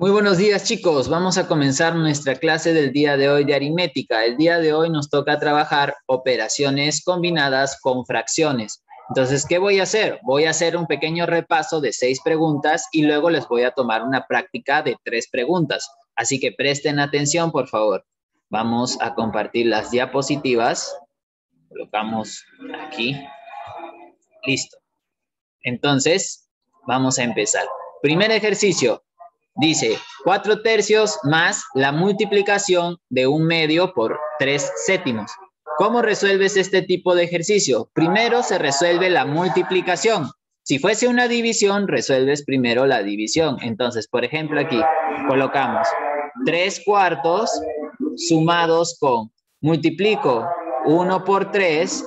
Muy buenos días chicos, vamos a comenzar nuestra clase del día de hoy de aritmética. El día de hoy nos toca trabajar operaciones combinadas con fracciones. Entonces, ¿qué voy a hacer? Voy a hacer un pequeño repaso de seis preguntas y luego les voy a tomar una práctica de tres preguntas. Así que presten atención, por favor. Vamos a compartir las diapositivas. Colocamos aquí. Listo. Entonces, vamos a empezar. Primer ejercicio, Dice, cuatro tercios más la multiplicación de un medio por tres séptimos. ¿Cómo resuelves este tipo de ejercicio? Primero se resuelve la multiplicación. Si fuese una división, resuelves primero la división. Entonces, por ejemplo, aquí colocamos tres cuartos sumados con, multiplico 1 por 3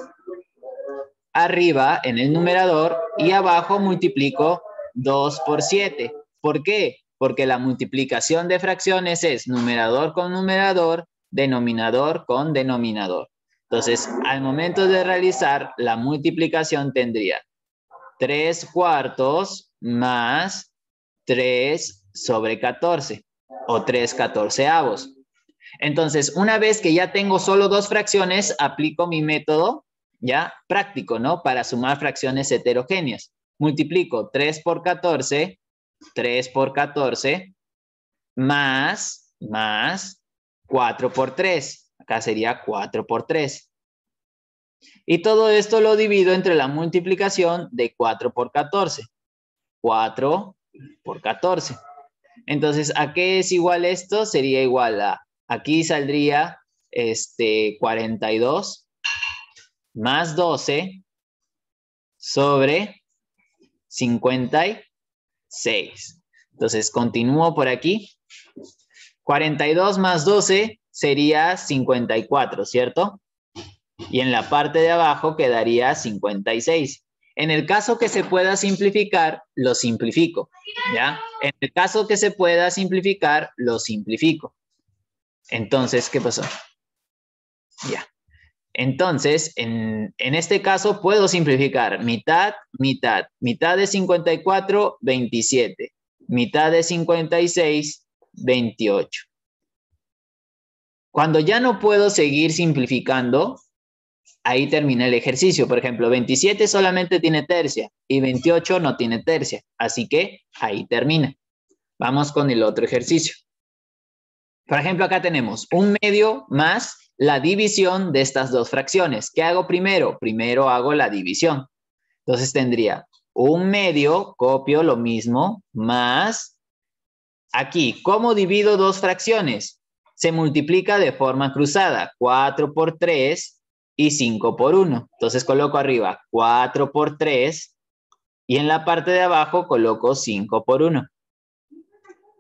arriba en el numerador y abajo multiplico 2 por 7. ¿Por qué? Porque la multiplicación de fracciones es numerador con numerador, denominador con denominador. Entonces, al momento de realizar la multiplicación tendría 3 cuartos más 3 sobre 14 o 3 catorceavos. Entonces, una vez que ya tengo solo dos fracciones, aplico mi método ya práctico, ¿no? Para sumar fracciones heterogéneas. Multiplico 3 por 14 3 por 14, más, más 4 por 3. Acá sería 4 por 3. Y todo esto lo divido entre la multiplicación de 4 por 14. 4 por 14. Entonces, ¿a qué es igual esto? Sería igual a, aquí saldría este 42 más 12 sobre 50 6. Entonces, continúo por aquí. 42 más 12 sería 54, ¿cierto? Y en la parte de abajo quedaría 56. En el caso que se pueda simplificar, lo simplifico, ¿ya? En el caso que se pueda simplificar, lo simplifico. Entonces, ¿qué pasó? Ya. Entonces, en, este caso puedo simplificar mitad, mitad. Mitad de 54, 27. Mitad de 56, 28. Cuando ya no puedo seguir simplificando, ahí termina el ejercicio. Por ejemplo, 27 solamente tiene tercia y 28 no tiene tercia. Así que ahí termina. Vamos con el otro ejercicio. Por ejemplo, acá tenemos un medio más la división de estas dos fracciones. ¿Qué hago primero? Primero hago la división. Entonces tendría un medio, copio lo mismo, más aquí. ¿Cómo divido dos fracciones? Se multiplica de forma cruzada. 4 por 3 y 5 por 1. Entonces coloco arriba 4 por 3 y en la parte de abajo coloco 5 por 1.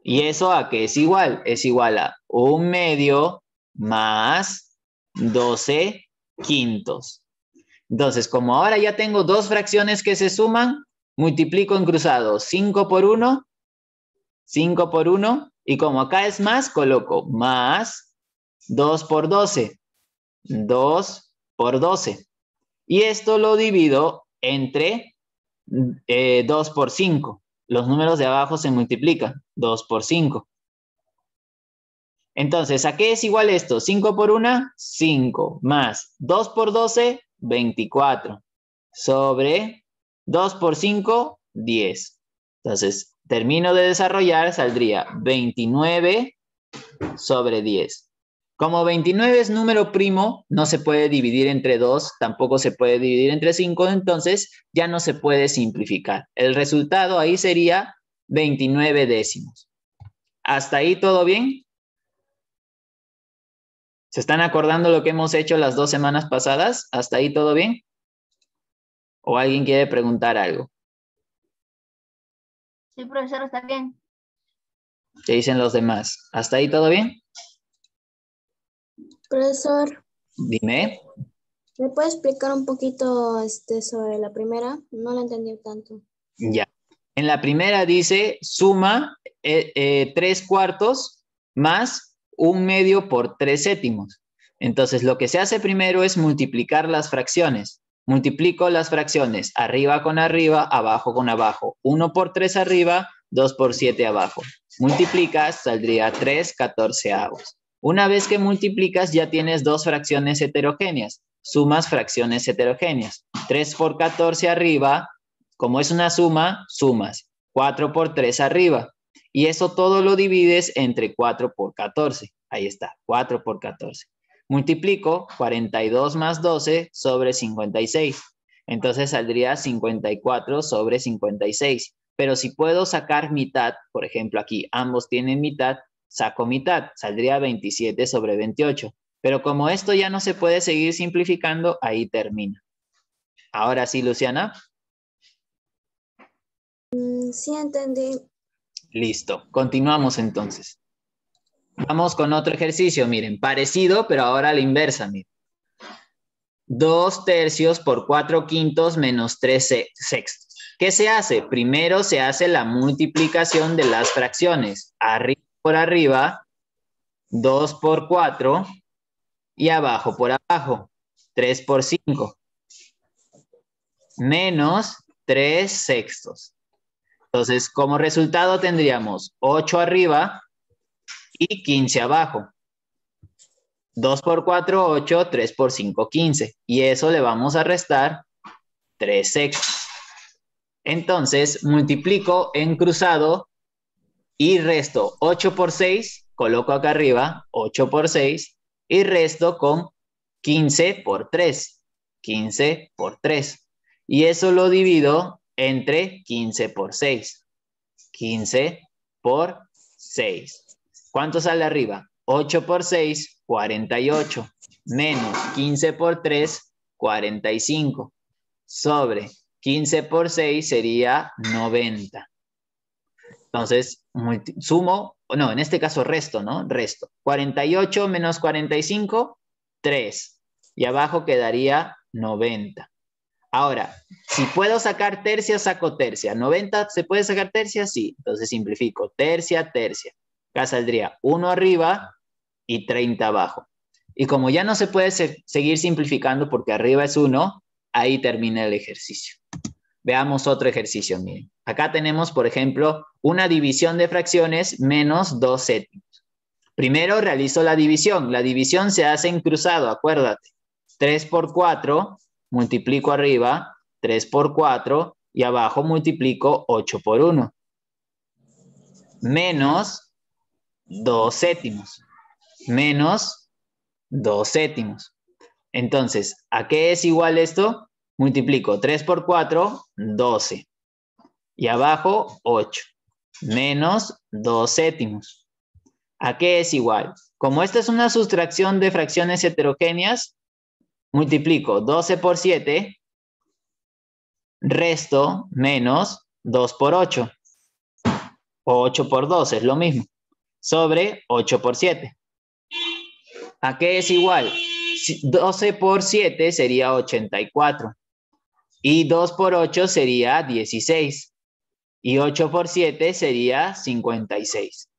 ¿Y eso a qué es igual? Es igual a un medio más 12 quintos. Entonces, como ahora ya tengo dos fracciones que se suman, multiplico en cruzado 5 por 1, 5 por 1, y como acá es más, coloco más 2 por 12, 2 por 12. Y esto lo divido entre 2 eh, por 5. Los números de abajo se multiplican, 2 por 5. Entonces, ¿a qué es igual esto? 5 por 1, 5, más 2 por 12, 24, sobre 2 por 5, 10. Entonces, termino de desarrollar, saldría 29 sobre 10. Como 29 es número primo, no se puede dividir entre 2, tampoco se puede dividir entre 5, entonces ya no se puede simplificar. El resultado ahí sería 29 décimos. ¿Hasta ahí todo bien? ¿Se están acordando lo que hemos hecho las dos semanas pasadas? ¿Hasta ahí todo bien? ¿O alguien quiere preguntar algo? Sí, profesor, está bien. ¿Qué dicen los demás? ¿Hasta ahí todo bien? Profesor. Dime. ¿Me puede explicar un poquito este, sobre la primera? No la entendí tanto. Ya. En la primera dice suma eh, eh, tres cuartos más un medio por tres séptimos. Entonces, lo que se hace primero es multiplicar las fracciones. Multiplico las fracciones arriba con arriba, abajo con abajo. 1 por 3 arriba, 2 por 7 abajo. multiplicas, saldría 3 catorceavos. Una vez que multiplicas, ya tienes dos fracciones heterogéneas. Sumas fracciones heterogéneas. 3 por 14 arriba, como es una suma, sumas. 4 por 3 arriba. Y eso todo lo divides entre 4 por 14. Ahí está, 4 por 14. Multiplico 42 más 12 sobre 56. Entonces saldría 54 sobre 56. Pero si puedo sacar mitad, por ejemplo aquí ambos tienen mitad, saco mitad, saldría 27 sobre 28. Pero como esto ya no se puede seguir simplificando, ahí termina. Ahora sí, Luciana. Mm, sí, entendí. Listo, continuamos entonces. Vamos con otro ejercicio, miren, parecido, pero ahora a la inversa, miren. Dos tercios por cuatro quintos menos tres sextos. ¿Qué se hace? Primero se hace la multiplicación de las fracciones. Arriba por arriba, 2 por 4 y abajo por abajo, 3 por 5. Menos 3 sextos. Entonces, como resultado tendríamos 8 arriba y 15 abajo. 2 por 4, 8, 3 por 5, 15. Y eso le vamos a restar 3 sextos. Entonces, multiplico en cruzado y resto 8 por 6, coloco acá arriba 8 por 6 y resto con 15 por 3. 15 por 3. Y eso lo divido entre 15 por 6. 15 por 6. ¿Cuánto sale arriba? 8 por 6, 48. Menos 15 por 3, 45. Sobre 15 por 6 sería 90. Entonces, sumo, no, en este caso resto, ¿no? Resto. 48 menos 45, 3. Y abajo quedaría 90. Ahora, si puedo sacar tercia, saco tercia. 90, ¿se puede sacar tercia? Sí. Entonces simplifico. Tercia, tercia. Acá saldría 1 arriba y 30 abajo. Y como ya no se puede seguir simplificando porque arriba es 1, ahí termina el ejercicio. Veamos otro ejercicio, miren. Acá tenemos, por ejemplo, una división de fracciones menos 2 séptimos. Primero realizo la división. La división se hace en cruzado, acuérdate. 3 por 4, multiplico arriba, 3 por 4, y abajo multiplico 8 por 1. Menos 2 séptimos. Menos 2 séptimos. Entonces, ¿a qué es igual esto? Multiplico 3 por 4, 12. Y abajo, 8. Menos 2 séptimos. ¿A qué es igual? Como esta es una sustracción de fracciones heterogéneas, multiplico 12 por 7, resto menos 2 por 8. O 8 por 2, es lo mismo. Sobre 8 por 7. ¿A qué es igual? 12 por 7 sería 84. Y 2 por 8 sería 16. Y 8 por 7 sería 56.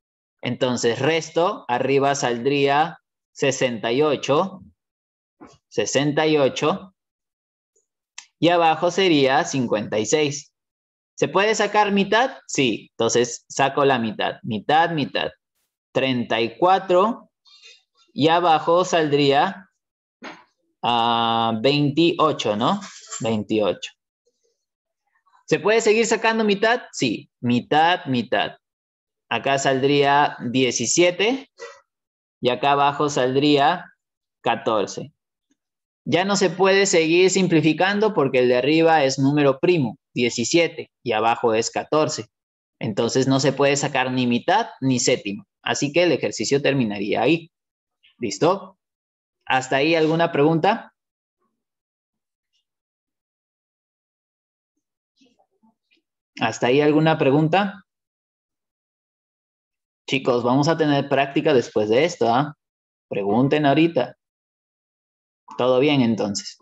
Entonces, resto, arriba saldría 68. 68. Y abajo sería 56. ¿Se puede sacar mitad? Sí. Entonces, saco la mitad. Mitad, mitad. 34. Y abajo saldría a ah, 28, ¿no? 28. ¿Se puede seguir sacando mitad? Sí, mitad, mitad. Acá saldría 17 y acá abajo saldría 14. Ya no se puede seguir simplificando porque el de arriba es número primo, 17, y abajo es 14. Entonces no se puede sacar ni mitad ni séptimo. Así que el ejercicio terminaría ahí. ¿Listo? ¿Hasta ahí alguna pregunta? ¿Hasta ahí alguna pregunta? Chicos, vamos a tener práctica después de esto, ¿ah? Pregunten ahorita. ¿Todo bien entonces?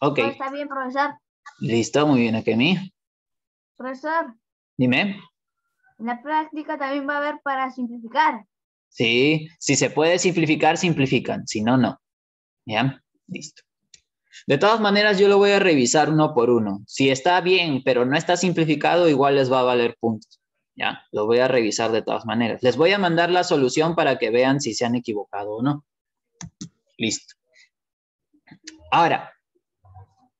Ok. Está bien, profesor. Listo, muy bien, Akemi. Profesor. Dime. En la práctica también va a haber para simplificar. Sí, si se puede simplificar, simplifican. Si no, no. ¿Ya? Listo. De todas maneras, yo lo voy a revisar uno por uno. Si está bien, pero no está simplificado, igual les va a valer puntos. Ya, lo voy a revisar de todas maneras. Les voy a mandar la solución para que vean si se han equivocado o no. Listo. Ahora,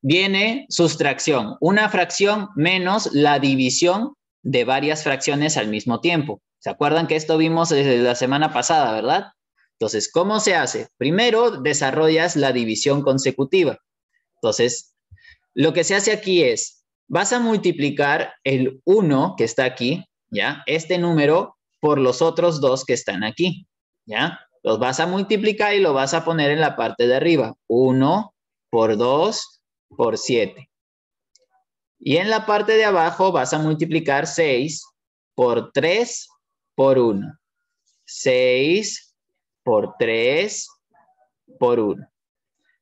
viene sustracción. Una fracción menos la división de varias fracciones al mismo tiempo. ¿Se acuerdan que esto vimos desde la semana pasada, verdad? Entonces, ¿cómo se hace? Primero desarrollas la división consecutiva. Entonces, lo que se hace aquí es, vas a multiplicar el 1 que está aquí, ¿ya? Este número por los otros dos que están aquí, ¿ya? Los vas a multiplicar y lo vas a poner en la parte de arriba. 1 por 2 por 7. Y en la parte de abajo vas a multiplicar 6 por 3 por 1. 6 por 3 por 1.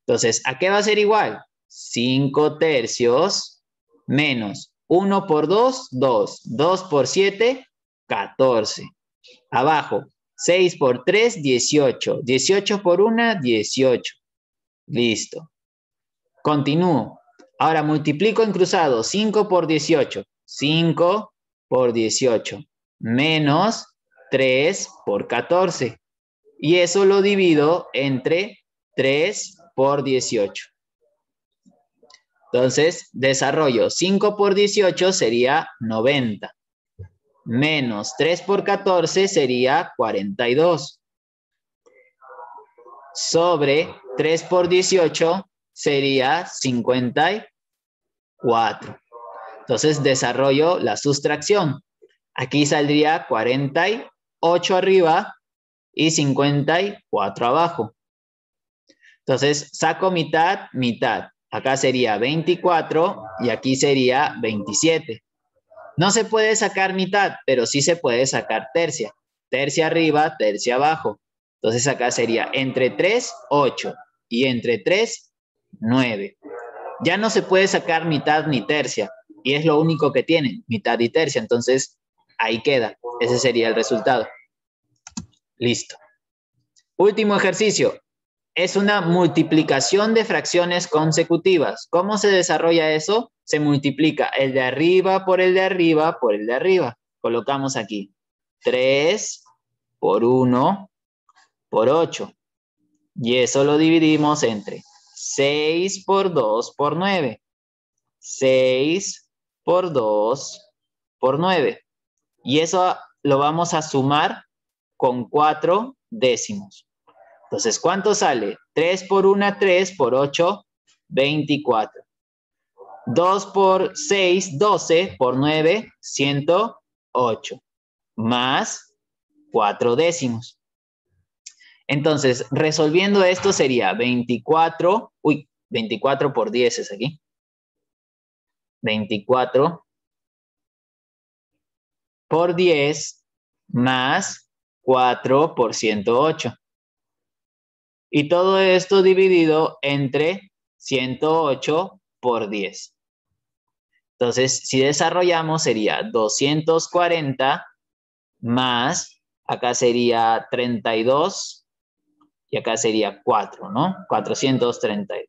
Entonces, ¿a qué va a ser igual? 5 tercios menos 1 por 2, 2. 2 por 7, 14. Abajo, 6 por 3, 18. 18 por 1, 18. Listo. Continúo. Ahora multiplico en cruzado 5 por 18. 5 por 18 menos 3 por 14. Y eso lo divido entre 3 por 18. Entonces, desarrollo 5 por 18 sería 90. Menos 3 por 14 sería 42. Sobre 3 por 18 sería 54. Entonces desarrollo la sustracción. Aquí saldría 48 arriba y 54 abajo. Entonces saco mitad, mitad. Acá sería 24 y aquí sería 27. No se puede sacar mitad, pero sí se puede sacar tercia. Tercia arriba, tercia abajo. Entonces acá sería entre 3, 8 y entre 3, 9. Ya no se puede sacar mitad ni tercia, y es lo único que tienen, mitad y tercia. Entonces, ahí queda. Ese sería el resultado. Listo. Último ejercicio. Es una multiplicación de fracciones consecutivas. ¿Cómo se desarrolla eso? Se multiplica el de arriba por el de arriba por el de arriba. Colocamos aquí 3 por 1 por 8. Y eso lo dividimos entre 6 por 2 por 9. 6 por 2 por 9. Y eso lo vamos a sumar con 4 décimos. Entonces, ¿cuánto sale? 3 por 1, 3 por 8, 24. 2 por 6, 12 por 9, 108. Más 4 décimos. Entonces, resolviendo esto sería 24, uy, 24 por 10 es aquí. 24 por 10 más 4 por 108. Y todo esto dividido entre 108 por 10. Entonces, si desarrollamos sería 240 más, acá sería 32 y acá sería 4, ¿no? 432.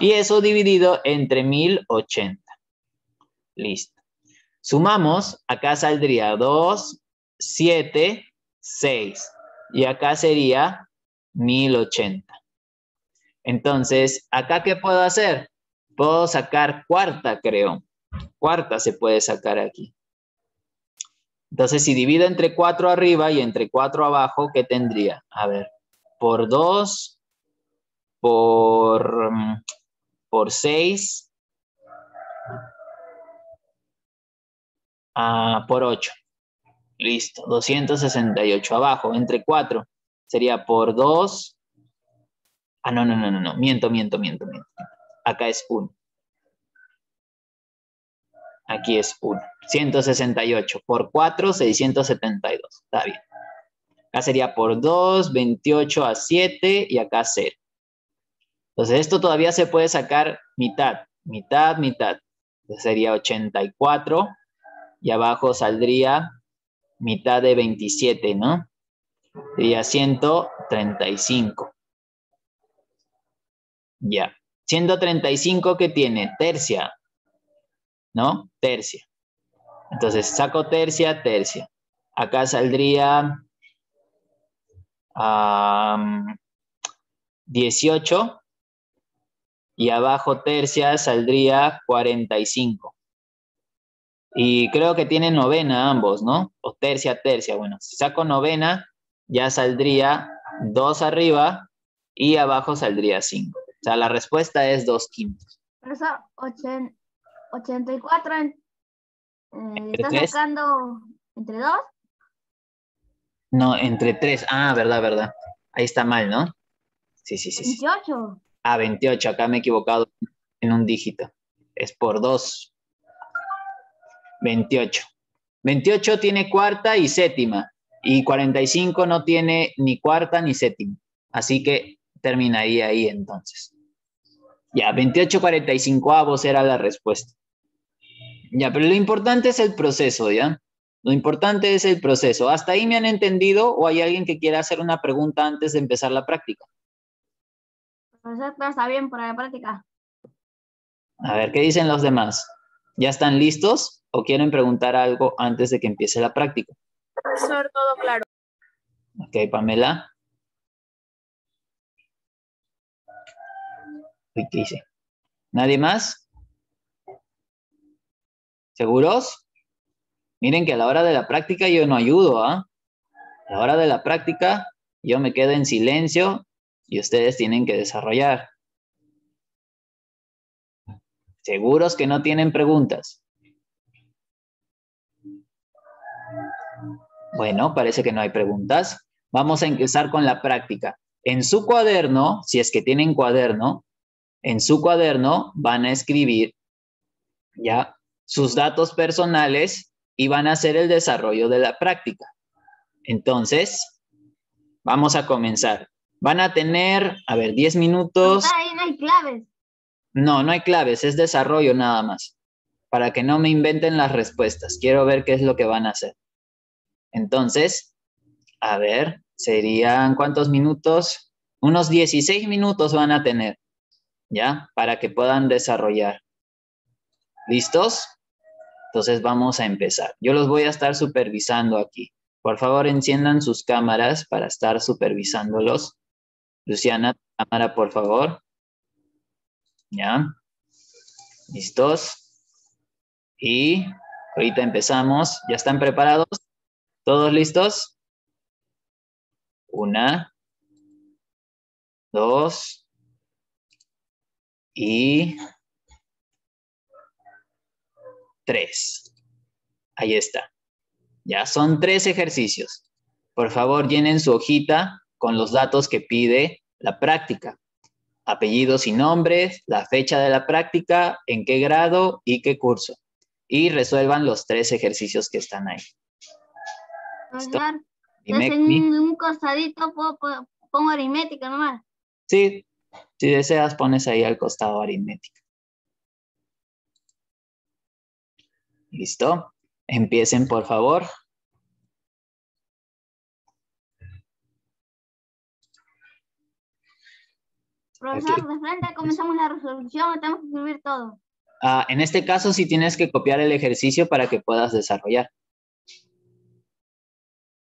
Y eso dividido entre 1080. Listo. Sumamos, acá saldría 2, 7, 6. Y acá sería 1080. Entonces, ¿acá qué puedo hacer? Puedo sacar cuarta, creo. Cuarta se puede sacar aquí. Entonces, si divido entre 4 arriba y entre 4 abajo, ¿qué tendría? A ver, por 2, por, por 6, ah, por 8. Listo, 268 abajo, entre 4. Sería por 2. Ah, no, no, no, no, no, miento, miento, miento, miento. Acá es 1. Aquí es 1. 168 por 4, 672. Está bien. Acá sería por 2, 28 a 7 y acá 0. Entonces esto todavía se puede sacar mitad, mitad, mitad. Entonces sería 84 y abajo saldría mitad de 27, ¿no? Sería 135. Ya. 135 que tiene tercia, ¿no? Tercia. Entonces saco tercia, tercia. Acá saldría 18 y abajo tercia saldría 45. Y creo que tienen novena ambos, ¿no? O tercia, tercia. Bueno, si saco novena, ya saldría 2 arriba y abajo saldría 5. O sea, la respuesta es 2 quintos. Profesor, 84 en, eh, ¿está sacando entre 2? No, entre 3. Ah, verdad, verdad. Ahí está mal, ¿no? Sí, sí, sí. 28. Ah, 28. Acá me he equivocado en un dígito. Es por 2. 28. 28 tiene cuarta y séptima. Y 45 no tiene ni cuarta ni séptima. Así que terminaría ahí entonces. Ya, 28, 45 avos era la respuesta. Ya, pero lo importante es el proceso, ¿ya? Lo importante es el proceso. ¿Hasta ahí me han entendido o hay alguien que quiera hacer una pregunta antes de empezar la práctica? Profesor, está bien para la práctica. A ver, ¿qué dicen los demás? ¿Ya están listos o quieren preguntar algo antes de que empiece la práctica? Profesor, todo claro. Ok, Pamela. ¿qué hice? ¿Nadie más? ¿Seguros? Miren que a la hora de la práctica yo no ayudo, ¿ah? A la hora de la práctica yo me quedo en silencio y ustedes tienen que desarrollar. ¿Seguros que no tienen preguntas? Bueno, parece que no hay preguntas. Vamos a empezar con la práctica. En su cuaderno, si es que tienen cuaderno, en su cuaderno van a escribir ya sus datos personales y van a hacer el desarrollo de la práctica. Entonces, vamos a comenzar. Van a tener, a ver, 10 minutos. Ahí no hay claves. No, no hay claves, es desarrollo nada más. Para que no me inventen las respuestas. Quiero ver qué es lo que van a hacer. Entonces, a ver, serían cuántos minutos? Unos 16 minutos van a tener, ¿ya? Para que puedan desarrollar. ¿Listos? Entonces vamos a empezar. Yo los voy a estar supervisando aquí. Por favor, enciendan sus cámaras para estar supervisándolos. Luciana, cámara, por favor. ¿Ya? ¿Listos? Y ahorita empezamos. ¿Ya están preparados? ¿Todos listos? Una, dos y tres. Ahí está. Ya son tres ejercicios. Por favor, llenen su hojita con los datos que pide la práctica. Apellidos y nombres, la fecha de la práctica, en qué grado y qué curso. Y resuelvan los tres ejercicios que están ahí. En un costadito pongo aritmética nomás. Sí, si deseas pones ahí al costado aritmética. ¿Listo? Empiecen, por favor. Profesor, de frente comenzamos la resolución, tenemos que escribir todo. Ah, en este caso sí tienes que copiar el ejercicio para que puedas desarrollar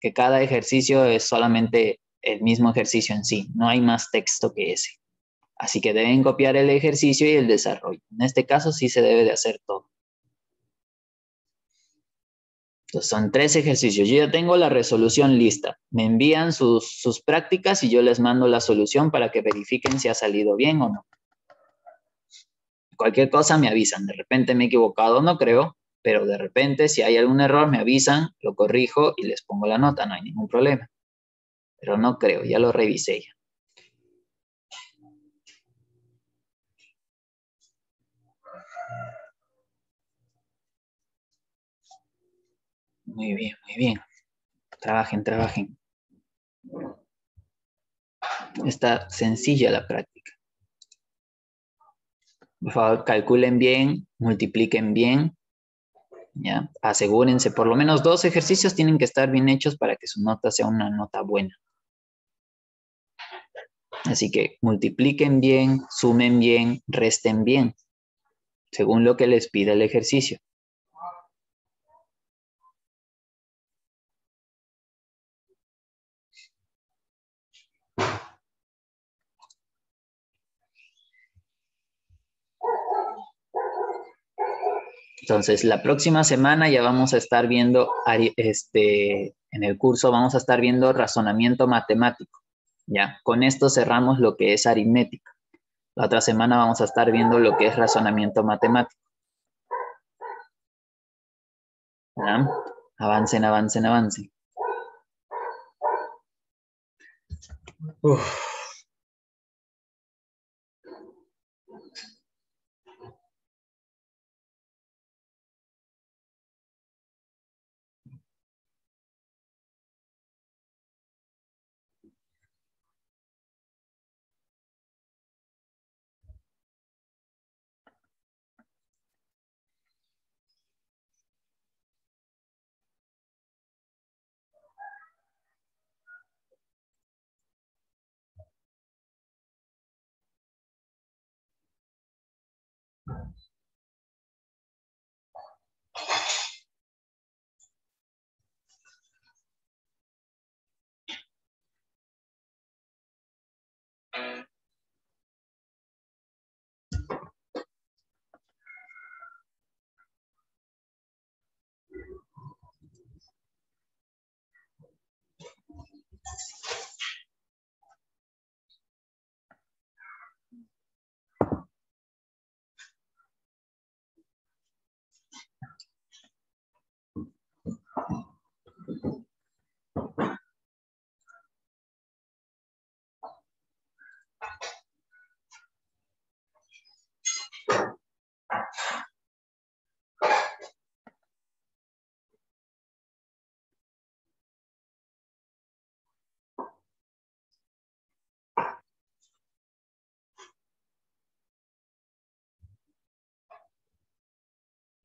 que cada ejercicio es solamente el mismo ejercicio en sí, no hay más texto que ese. Así que deben copiar el ejercicio y el desarrollo. En este caso sí se debe de hacer todo. Entonces son tres ejercicios. Yo ya tengo la resolución lista. Me envían sus, sus prácticas y yo les mando la solución para que verifiquen si ha salido bien o no. Cualquier cosa me avisan. De repente me he equivocado, no creo, pero de repente si hay algún error me avisan, lo corrijo y les pongo la nota, no hay ningún problema. Pero no creo, ya lo revisé ya. Muy bien, muy bien. Trabajen, trabajen. Está sencilla la práctica. Por favor, calculen bien, multipliquen bien ¿ya? Asegúrense, por lo menos dos ejercicios tienen que estar bien hechos para que su nota sea una nota buena. Así que multipliquen bien, sumen bien, resten bien, según lo que les pide el ejercicio. Entonces, la próxima semana ya vamos a estar viendo, este, en el curso vamos a estar viendo razonamiento matemático. Ya, con esto cerramos lo que es aritmética. La otra semana vamos a estar viendo lo que es razonamiento matemático. Avancen, avancen, avancen. Uf.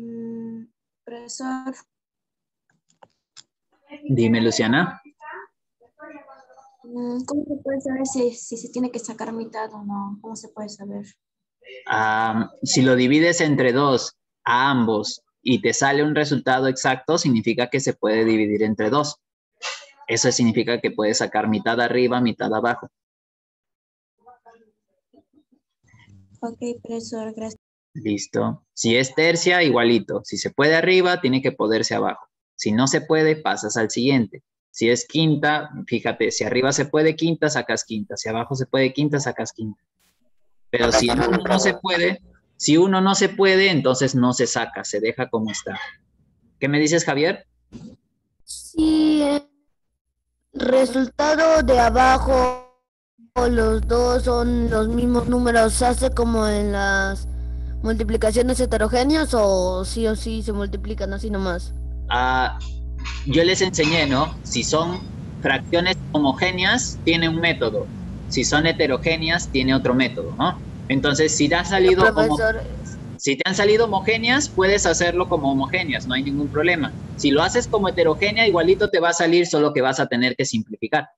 Mm, profesor, Dime, Luciana. mm, ¿cómo se puede saber si, si se tiene que sacar mitad o no? ¿Cómo se puede saber? Si lo divides entre dos a ambos y te sale un resultado exacto, significa que se puede dividir entre dos. Eso significa que puedes sacar mitad arriba, mitad abajo. Ok, profesor, gracias. Listo. Si es tercia, igualito. Si se puede arriba, tiene que poderse abajo. Si no se puede, pasas al siguiente. Si es quinta, fíjate, si arriba se puede quinta, sacas quinta. Si abajo se puede quinta, sacas quinta. Pero si uno no se puede, si uno no se puede, entonces no se saca, se deja como está. ¿Qué me dices, Javier? Si el resultado de abajo los dos son los mismos números, ¿se hace como en las multiplicaciones heterogéneas o sí o sí se multiplican así nomás? Ah, yo les enseñé, ¿no? Si son fracciones homogéneas, tiene un método. Si son heterogéneas, tiene otro método, ¿no? Entonces, si te ha salido Profesor, si te han salido homogéneas, puedes hacerlo como homogéneas, no hay ningún problema. Si lo haces como heterogénea, igualito te va a salir, solo que vas a tener que simplificar.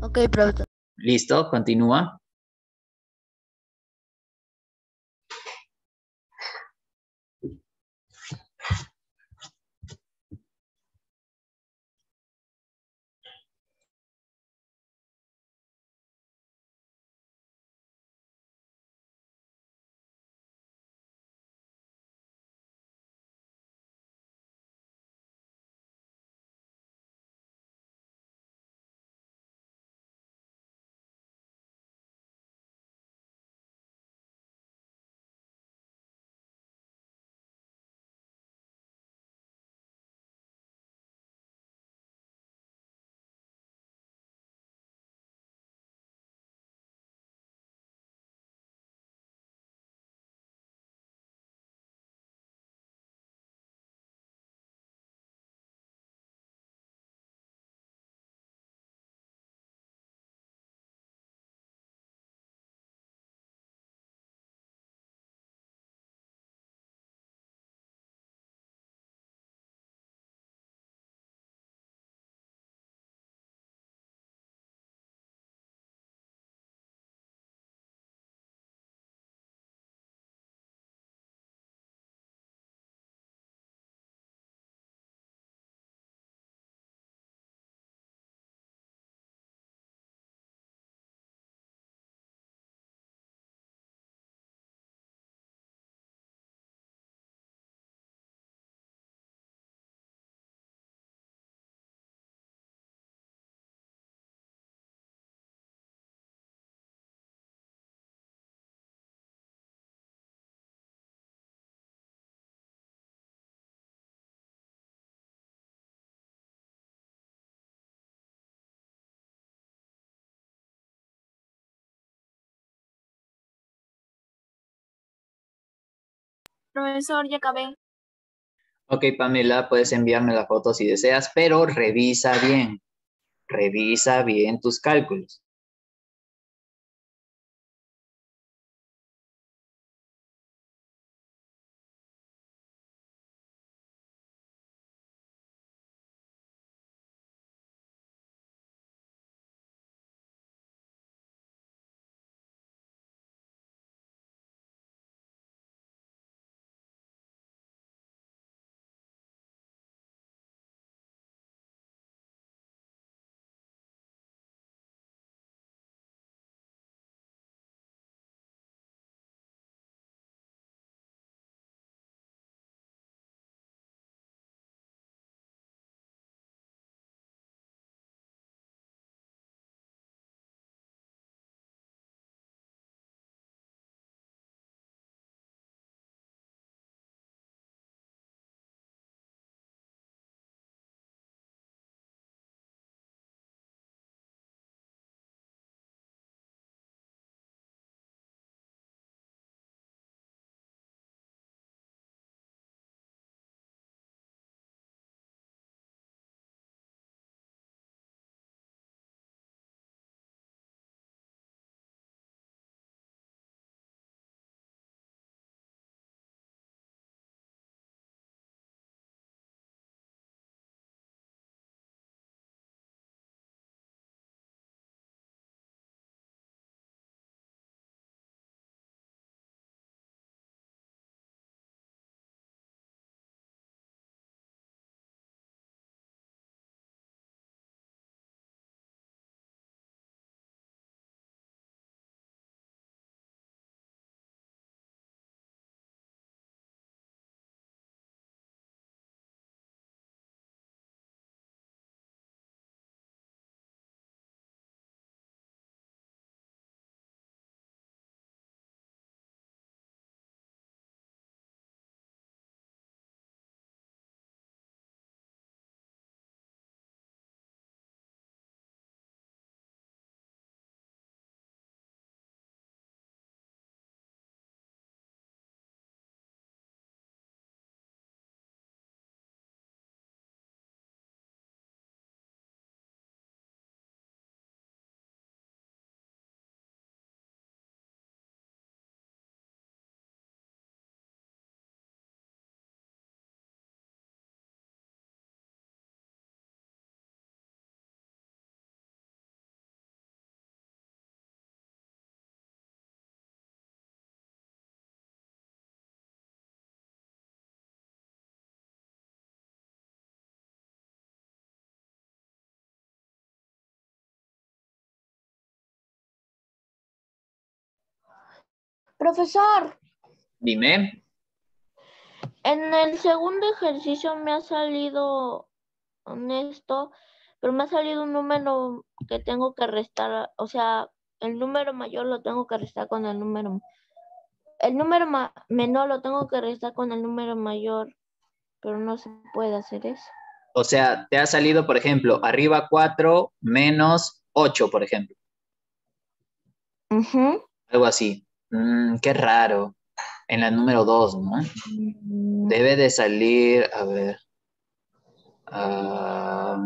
ok, profesor. Listo, continúa. Profesor, ya acabé. Ok, Pamela, puedes enviarme la foto si deseas, pero revisa bien. Revisa bien tus cálculos. Profesor, Dime. en el segundo ejercicio me ha salido honesto, pero me ha salido un número que tengo que restar, o sea, el número mayor lo tengo que restar con el número, el número menor lo tengo que restar con el número mayor, pero no se puede hacer eso. O sea, te ha salido, por ejemplo, arriba 4 menos 8, por ejemplo. Algo así. Mm, qué raro. En la número 2, ¿no? Debe de salir, a ver. ah,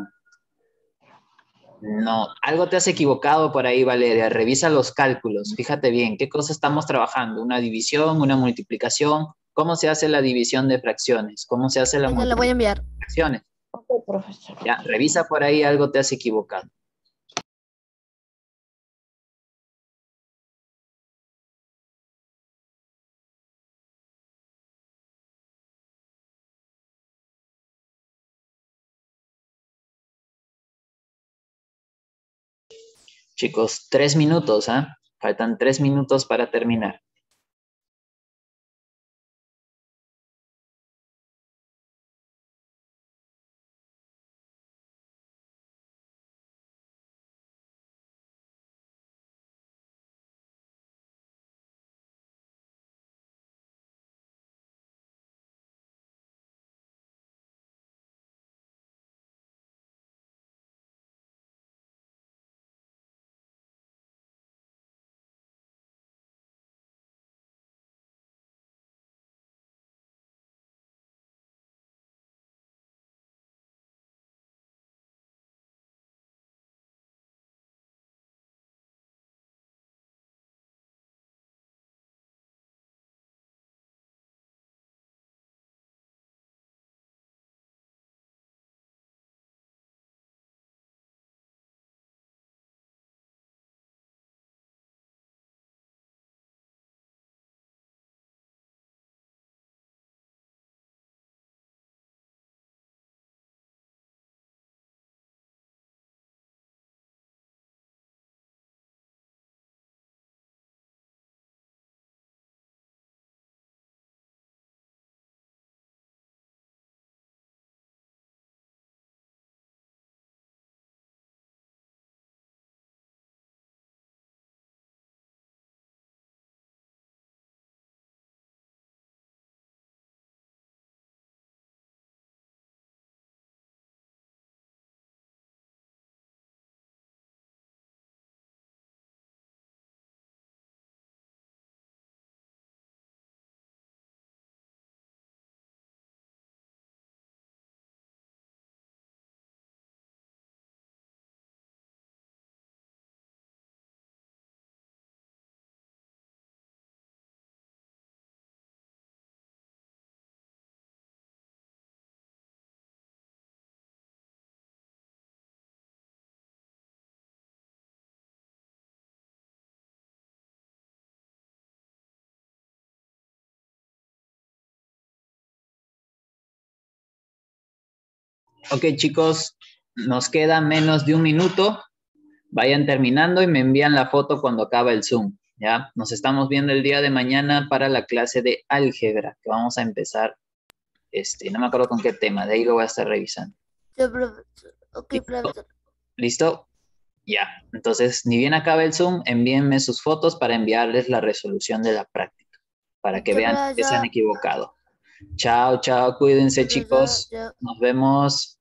no, algo te has equivocado por ahí, Valeria. Revisa los cálculos. Fíjate bien, ¿qué cosa estamos trabajando? ¿Una división, una multiplicación? ¿Cómo se hace la división de fracciones? ¿Cómo se hace la le voy a multiplicación enviar. de fracciones? Ok, profesor. Ya, revisa por ahí, algo te has equivocado. Chicos, tres minutos, ¿ah? Faltan tres minutos para terminar. Ok, chicos, nos queda menos de un minuto. Vayan terminando y me envían la foto cuando acaba el Zoom. ¿Ya? Nos estamos viendo el día de mañana para la clase de álgebra, que vamos a empezar, este, no me acuerdo con qué tema, de ahí lo voy a estar revisando. Sí, profesor. ¿Listo? Ya. Entonces, ni bien acabe el Zoom, envíenme sus fotos para enviarles la resolución de la práctica, para que vean que se han equivocado. Chao, chao, cuídense chicos. Nos vemos.